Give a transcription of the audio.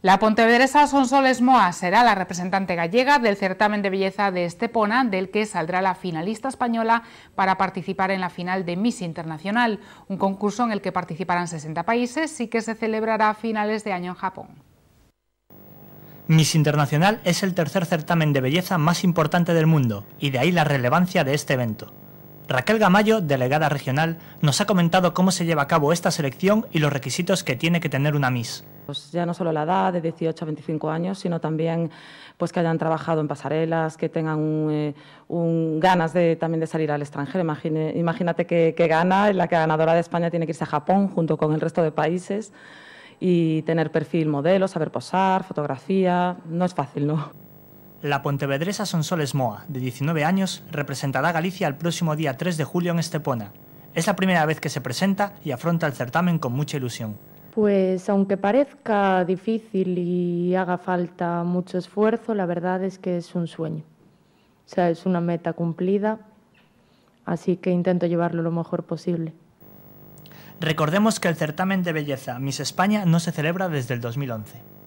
La pontevedresa Sonsoles Moa será la representante gallega del certamen de belleza de Estepona, del que saldrá la finalista española para participar en la final de Miss Internacional, un concurso en el que participarán 60 países y que se celebrará a finales de año en Japón. Miss Internacional es el tercer certamen de belleza más importante del mundo, y de ahí la relevancia de este evento. Raquel Gamayo, delegada regional, nos ha comentado cómo se lleva a cabo esta selección y los requisitos que tiene que tener una Miss. Pues ya no solo la edad de 18 a 25 años, sino también pues que hayan trabajado en pasarelas, que tengan eh, ganas de, también de salir al extranjero. imagínate que, que gana, la ganadora de España tiene que irse a Japón junto con el resto de países y tener perfil modelo, saber posar, fotografía, no es fácil, ¿no? La pontevedresa Sonsoles Moa, de 19 años, representará a Galicia el próximo día 3 de julio en Estepona. Es la primera vez que se presenta y afronta el certamen con mucha ilusión. Pues aunque parezca difícil y haga falta mucho esfuerzo, la verdad es que es un sueño. O sea, es una meta cumplida, así que intento llevarlo lo mejor posible. Recordemos que el certamen de belleza Miss España no se celebra desde el 2011.